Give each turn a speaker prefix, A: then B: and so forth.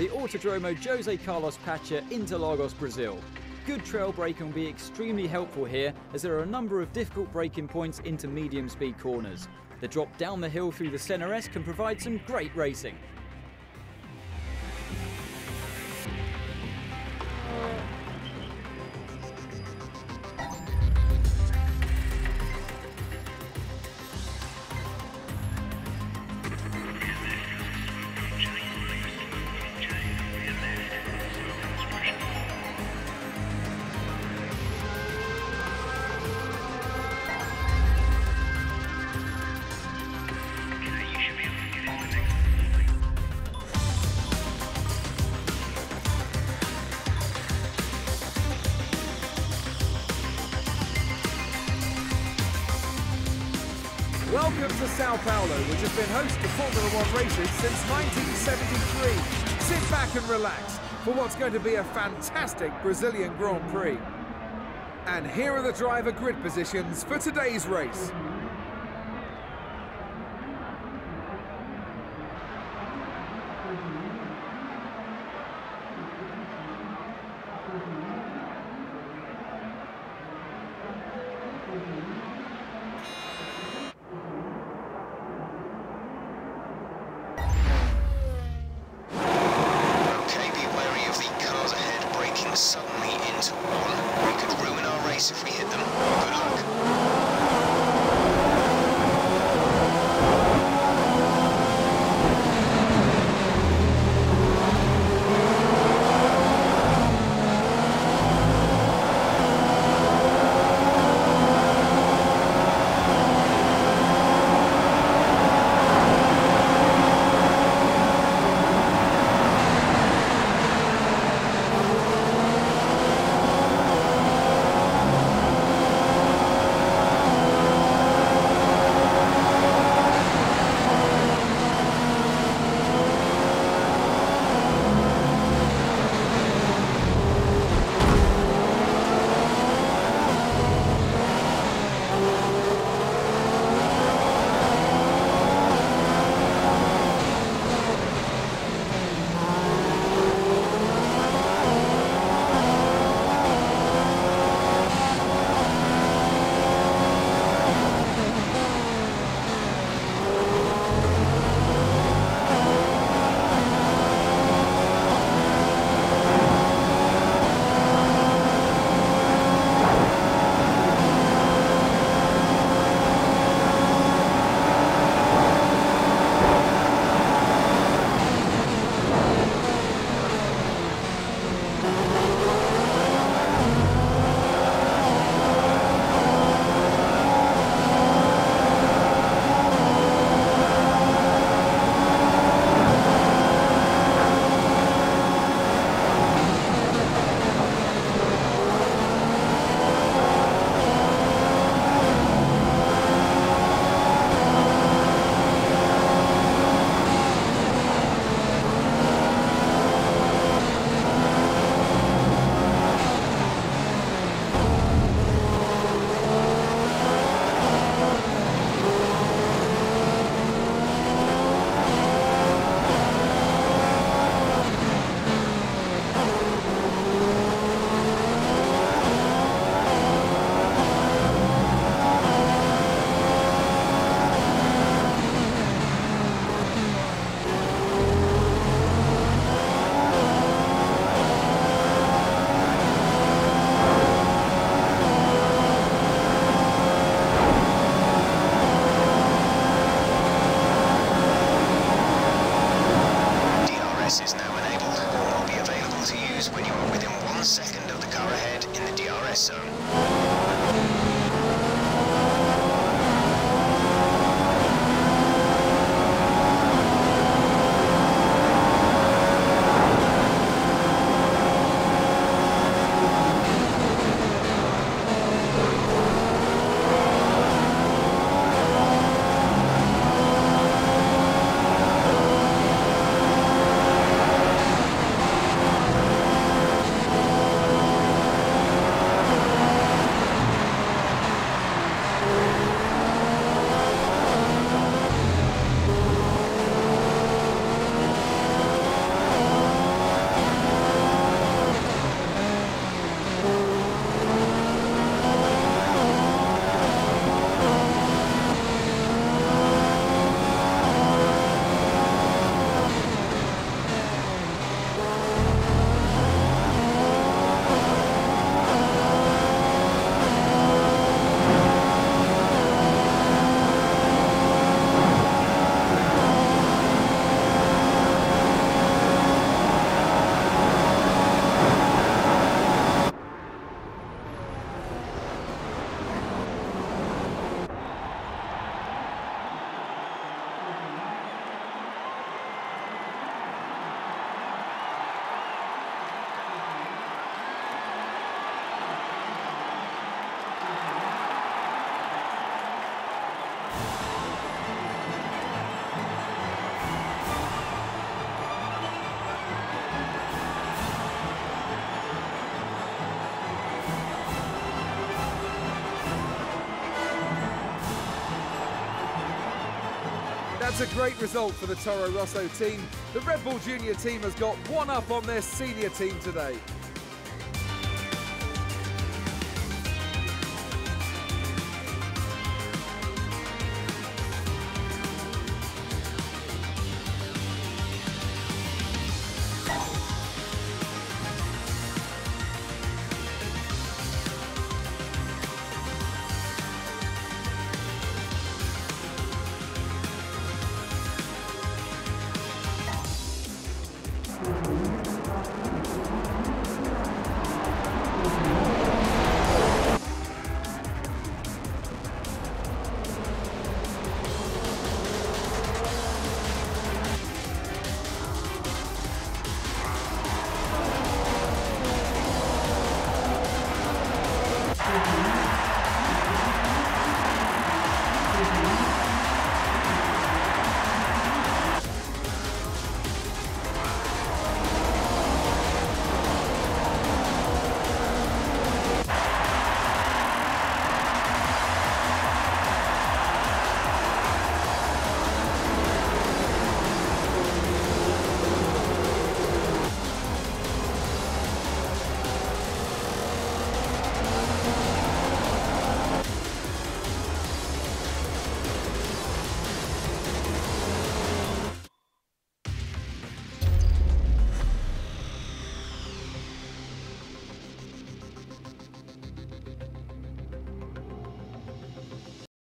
A: the Autodromo Jose Carlos Pace Interlagos, Brazil. Good trail braking will be extremely helpful here as there are a number of difficult braking points into medium speed corners. The drop down the hill through the Senna can provide some great racing.
B: Welcome to Sao Paulo, which has been host to Formula One races since 1973. Sit back and relax for what's going to be a fantastic Brazilian Grand Prix. And here are the driver grid positions for today's race.
C: In the
B: That's a great result for the Toro Rosso team. The Red Bull Junior team has got one up on their senior team today.